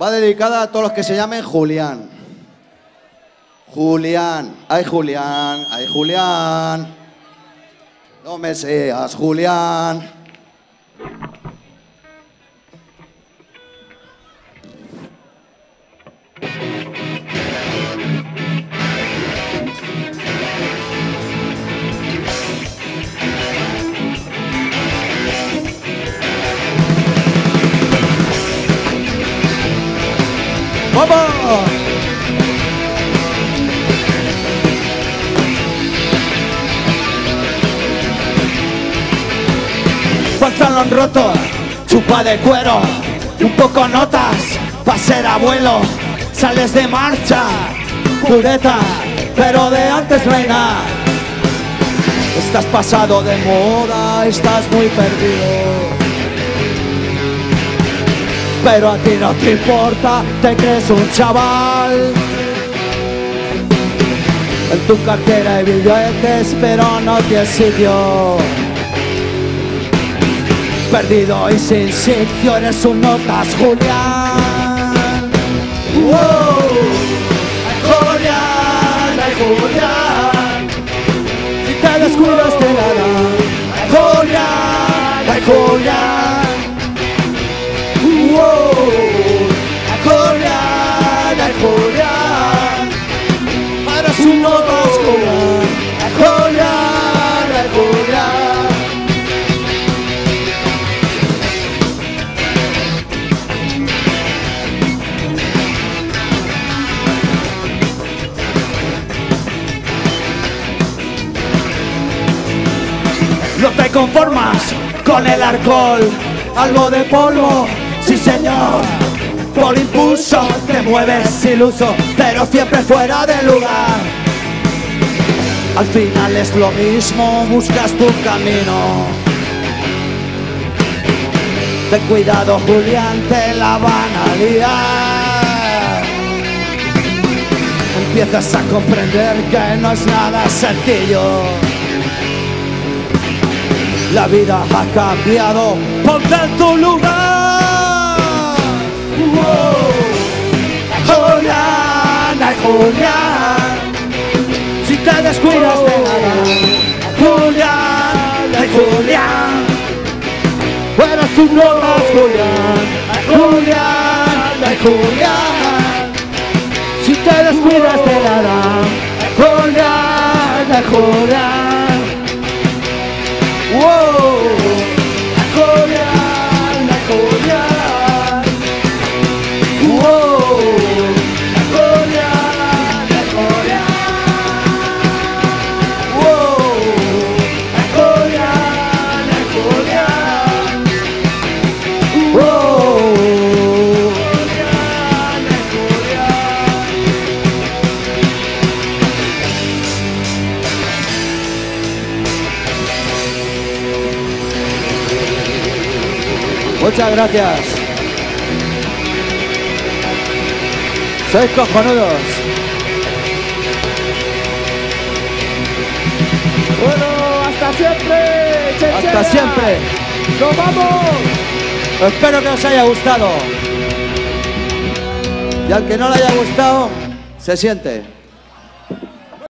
Va dedicada a todos los que se llamen Julián. Julián, ay Julián, ay Julián. No me seas Julián. ¡Vamos! Pantalón roto, chupa de cuero, un poco notas, pa' ser abuelo, sales de marcha, pureta, pero de antes reina. Estás pasado de moda, estás muy perdido. Pero a ti no te importa, te crees un chaval. En tu cartera hay billetes, pero no tienes sitio. Perdido y sin sitio, eres un notas Julián. ¡Wow! ¡Ay, Julián! ¡Ay! Si te descuidas te darán. ¡Ay, Julián! ¡Ay, Julián! Eres un notas Julián. ¡Ay, Julián! ¡Ay, Julián! No te conformas con el alcohol, algo de polvo, sí señor. Por impulso te mueves iluso, pero siempre fuera de lugar. Al final es lo mismo, buscas tu camino. Ten cuidado, Julián, te la van a liar. Empiezas a comprender que no es nada sencillo. La vida ha cambiado, ponte en tu lugar. Julián, ay Julián, si te descuidas te darán. Julián, ay Julián, eres un nuevo Julián, ay Julián, ay Julián, si te descuidas te darán. Julián, ay Julián. Muchas gracias. Sois cojonudos. Bueno, hasta siempre. Hasta siempre. ¡Nos vamos! Espero que os haya gustado. Y al que no le haya gustado, se siente.